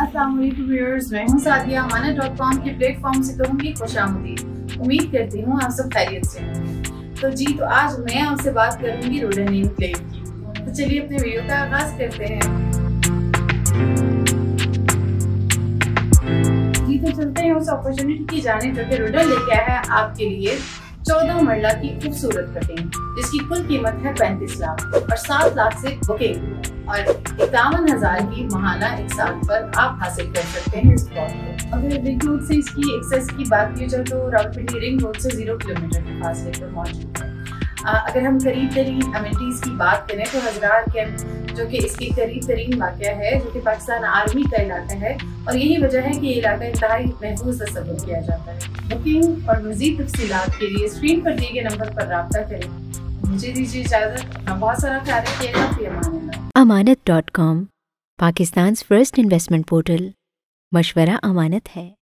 Viewers के platform से कहूँगी खुश उम्मीद करती हूँ आप सब खैरियत से तो जी तो आज मैं आपसे बात करूँगी रोडन क्लेम की। तो चलिए अपने वीडियो का आगाज़ करते हैं। जी तो चलते हैं उस अपॉर्चुनिटी की जाने जो कि रोडन लेके आया है आपके लिए चौदह मरला की खूबसूरत कटिंग, जिसकी कुल कीमत है पैंतीस लाख और सात लाख से बुकिंग और इक्यावन हज़ार की महाना एक साल पर आप हासिल कर सकते हैं इस प्लॉट को। अगर रिंग रोड से इसकी एक्सेस की बात की जाए तो रावलपिंडी रिंग रोड से ज़ीरो किलोमीटर के फासले पर मौजूद है। अगर हम करीब तरीन अमेनिटीज़ की बात करें तो हजरार कैंप जो कि इसके करीब तरीन वाक़ है, जो कि पाकिस्तान आर्मी का इलाका है, और यही वजह है कि ये इलाका इंतहाई महफूज तस्वुर किया जाता है। बुकिंग और मजीद तफसीत के लिए स्क्रीन पर दिए गए नंबर पर रबता करें। मुझे दीजिए इजाज़त। बहुत सारा ख्याल रखिएगा। फिर Amanat dot com Pakistan first investment portal मशवरा अमानत है।